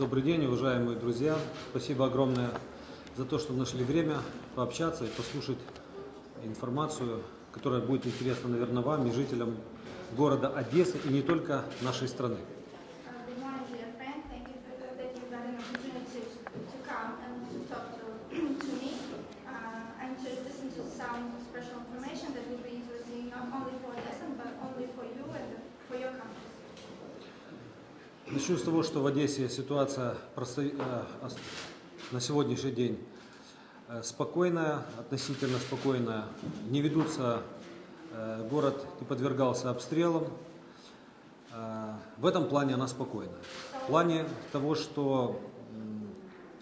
Добрый день, уважаемые друзья. Спасибо огромное за то, что нашли время пообщаться и послушать информацию, которая будет интересна, наверное, вам и жителям города Одессы и не только нашей страны. Uh, uh, special information that will be interesting not only for Odessa, but only for you and for your country. Начну с того, что в Одессе ситуация э, на сегодняшний день э, спокойная, относительно спокойная. Не ведутся, э, город не подвергался обстрелам. В этом плане она спокойна. В плане того, что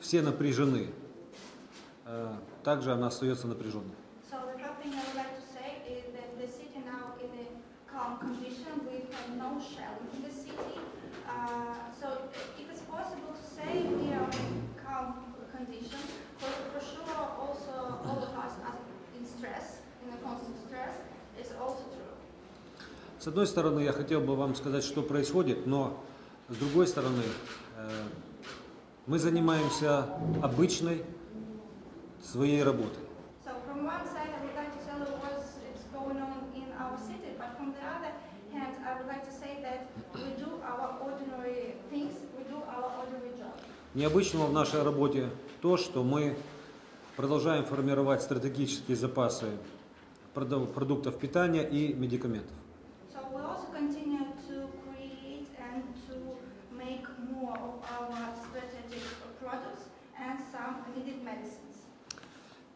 все напряжены, также она остается напряженной. So the first thing I would like to say is that the city now in a calm condition. We have no shelling in the city. Uh, so if it's possible to say we are in calm condition, for, for sure also all of us are in stress, in a constant stress, is also true. С одной стороны, я хотел бы вам сказать, что происходит, но с другой стороны, э, мы занимаемся обычной своей работой. Необычного в нашей работе то, что мы продолжаем формировать стратегические запасы продуктов питания и медикаментов. So we also continue to create and to make more of our strategic products and some needed medicines.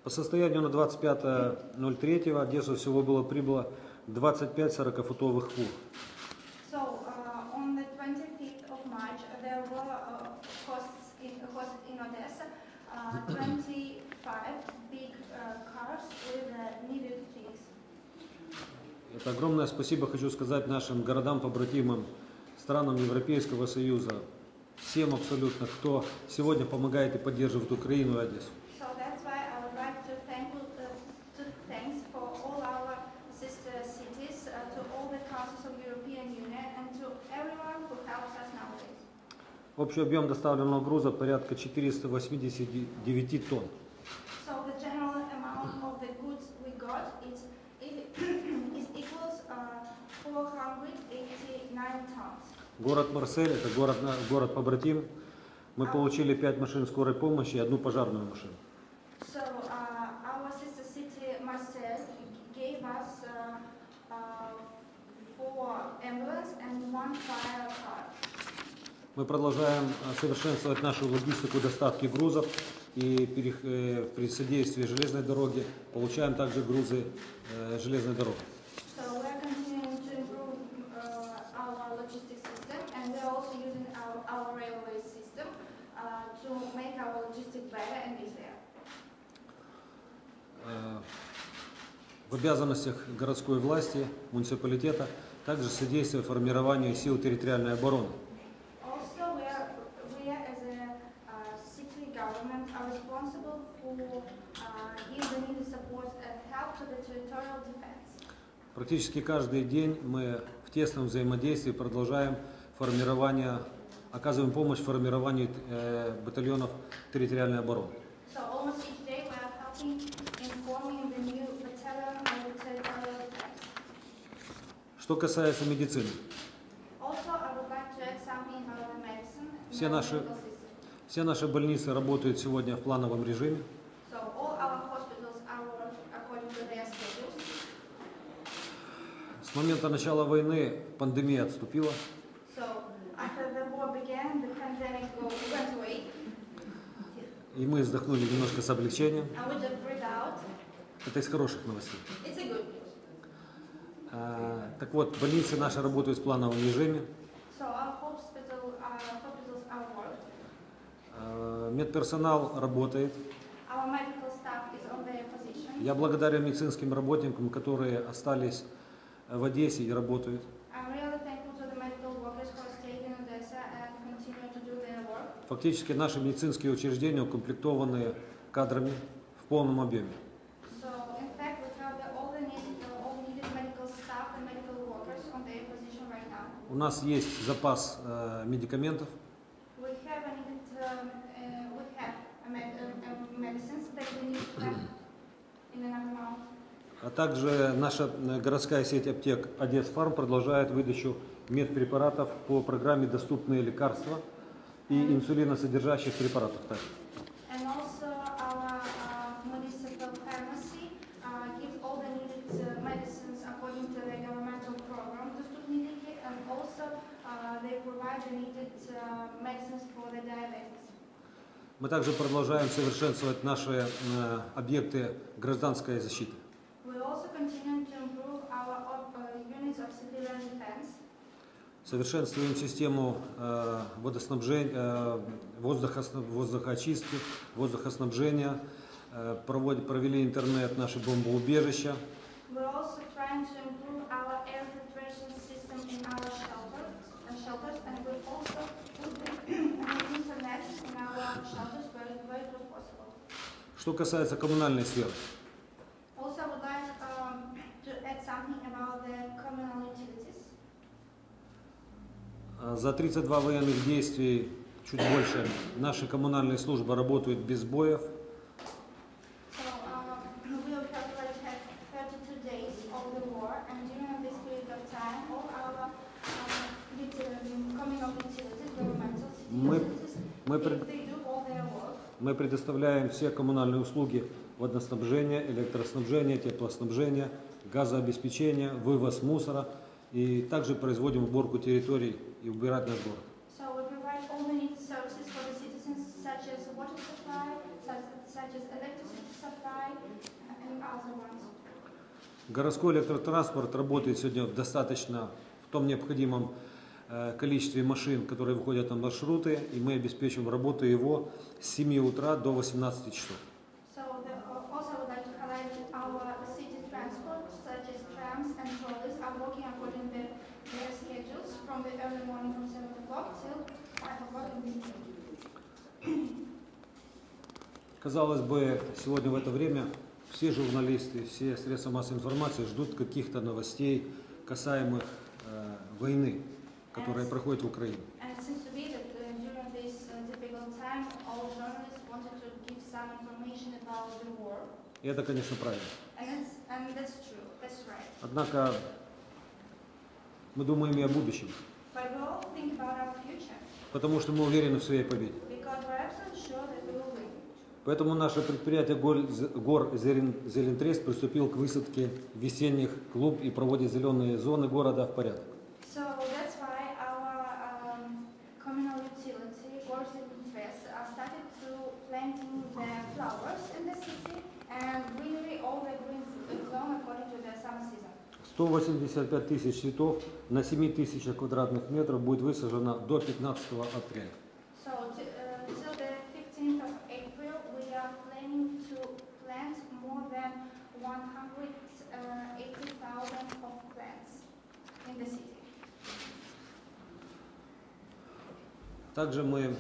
По состоянию на 25.03 в Одессу всего было прибыло 25 40-футовых фур. So uh, on the 25th of March, there were uh, hosts in, hosts in Odessa, uh, 25 big uh, cars with uh, needed things. Это огромное спасибо хочу сказать нашим городам-побратимам, странам Европейского Союза, всем абсолютно, кто сегодня помогает и поддерживает Украину и Одессу. So that's why I would like to thank uh, to thanks for all our sister cities, uh, to all the countries of European Union, and to everyone who helps us nowadays. Общий объем доставленного груза порядка 489 тонн. So the general amount of the goods we got is, is equals uh, 489 tons. Город Марсель, это город, на- город побратим. Мы получили 5 машин скорой помощи и одну пожарную машину. So uh, our sister city Marseille gave us uh, uh, four ambulance and one fire car. Мы продолжаем э, совершенствовать нашу логистику доставки грузов и э, при содействии железной дороги получаем также грузы э, железной дороги. So we're continuing to improve uh, our logistics system and we're also using our, our railway system uh, to make our logistics better and easier. Э, В обязанностях городской власти, муниципалитета также содействие формированию сил территориальной обороны. Практически каждый день мы в тесном взаимодействии продолжаем формирование, оказываем помощь в формировании э, батальонов территориальной обороны. So almost each day we are helping in forming the new battalion of the territorial defense. Что касается медицины. Все наши- все наши больницы работают сегодня в плановом режиме. С момента начала войны пандемия отступила. И мы вздохнули немножко с облегчением. Это из хороших новостей. It's a good news. А, так вот, больницы наши работают в плановом режиме. А, медперсонал работает. Я благодарен медицинским работникам, которые остались в Одессе и работают. Фактически наши медицинские учреждения укомплектованы кадрами в полном объеме. So in fact, we have the, all the needed, all needed medical staff and medical workers on their position right now. У нас есть запас э, медикаментов. In enough amount. А также наша э, городская сеть аптек Одесфарм продолжает выдачу медпрепаратов по программе «Доступные лекарства» и инсулиносодержащих препаратов. также. And also uh, they provide the needed uh, medicines for the diabetics. Мы также продолжаем совершенствовать наши э, объекты гражданской защиты. We also continue to improve our op- uh, units of civilian defense. Совершенствуем систему э, водоснабжения, э, воздухосно- воздухоочистки, воздухоснабжения, э, провели интернет, наши бомбоубежища. We're also trying to improve our air filtration system in our shelters, uh, shelters and we also put the internet in our shelters where, where it was possible. Что касается коммунальной сферы, Also, would like um, to add something about the communal utilities. э, за 32 военных действий, чуть больше, наши коммунальные службы работают без сбоев. So um, we will calculate had 32 days of the war, and during this period of time, all our um, util- communal utilities, governmental city Мы- мы Мы предоставляем все коммунальные услуги водоснабжения, электроснабжения, теплоснабжения, газообеспечения, вывоз мусора и также производим уборку территорий и убирать наш город. Городской электротранспорт работает сегодня в достаточно в том необходимом количестве машин, которые выходят на маршруты, и мы обеспечиваем работу его с 7 утра до 18 часов. So the, also I would like to highlight that our city transport, such as trams and trolleys, are working according to their schedules from the early morning from 7 o'clock till 5 o'clock in the evening. Казалось бы, сегодня в это время все журналисты, все средства массовой информации ждут каких-то новостей, касаемых э, войны, которая проходит в Украине. Uh, uh. И это, конечно, правильно. And, it's, and that's true, that's right. Однако мы думаем и о будущем, потому что мы уверены в своей победе. sure. Поэтому наше предприятие Гор, Гор Зелен- Зелентрест приступил к высадке весенних клуб и проводит зеленые зоны города в порядок. So that's why our um, communal utility, Gorsi Invest, uh, started to planting the flowers in the city and greenery all the green zone according to the summer season. 185 тысяч цветов на 7 тысячах квадратных метров будет высажено до 15 апреля. So t- uh, till the 15th of April, we are planning to plant more than 180,000 of plants in the city. Также мы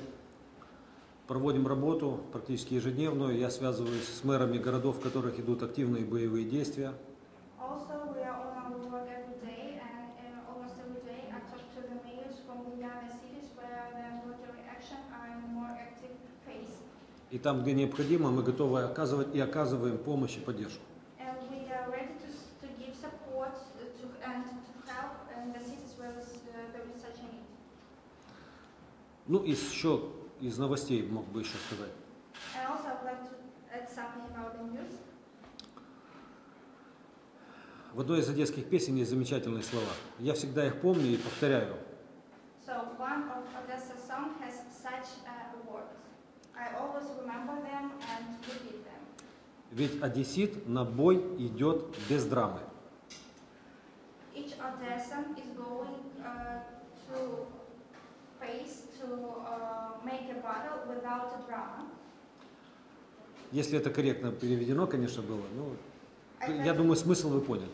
проводим работу практически ежедневную. Я связываюсь с мэрами городов, в которых идут активные боевые действия. Also, we are on our work every day, and uh, almost every day I talk to the mayors from the other cities where the military action are in more active phase. И там, где необходимо, мы готовы оказывать и оказываем помощь и поддержку. Uh, uh. Ну и еще из новостей мог бы еще сказать. Like. В одной из одесских песен есть замечательные слова. Я всегда их помню и повторяю. So one of Odessa song has such Ведь одессит на бой идет без драмы. Each Odessan is going uh, to face to uh, make a battle without a drama. Если это корректно переведено, конечно, было. Ну, I я думаю, смысл вы поняли.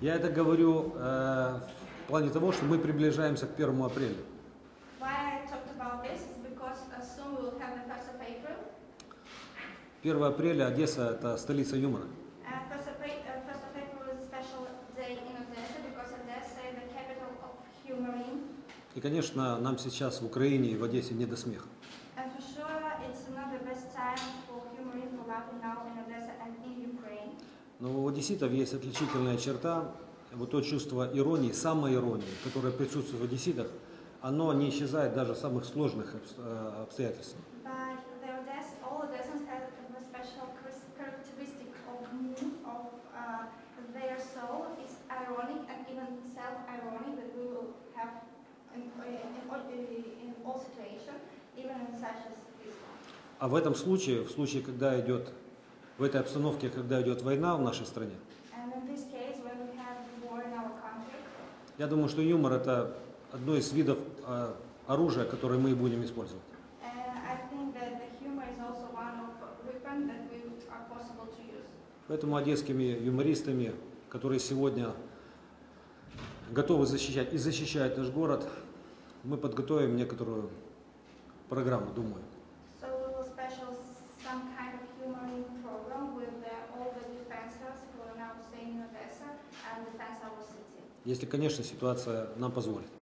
Я это говорю э, в плане того, что мы приближаемся к 1 апреля. Why I talked about this is because uh, soon we will have the 1st of April. 1 апреля Одесса – это столица юмора. And 1st of, April, uh, 1st of April is a special day in Odessa because Odessa И, конечно, нам сейчас в Украине и в Одессе не до смеха. Но у одесситов есть отличительная черта, вот то чувство иронии, самоиронии, которое присутствует в одесситах, оно не исчезает даже в самых сложных э, обстоятельствах. А в этом случае, в случае, когда идет, в этой обстановке, когда идет война в нашей стране, And in this case, when we have war in our country, я думаю, что юмор это одно из видов э, оружия, которое мы и будем использовать. Поэтому одесскими юмористами, которые сегодня готовы защищать и защищают наш город, мы подготовим некоторую программу, думаю. So we will special some kind of humoring program with the, all the defenses who are now staying in Odessa and defense our city. Если, конечно, ситуация нам позволит.